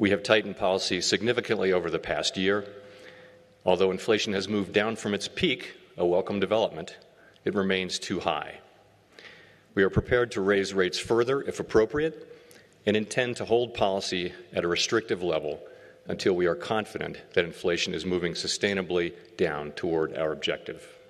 We have tightened policy significantly over the past year. Although inflation has moved down from its peak, a welcome development, it remains too high. We are prepared to raise rates further if appropriate and intend to hold policy at a restrictive level until we are confident that inflation is moving sustainably down toward our objective.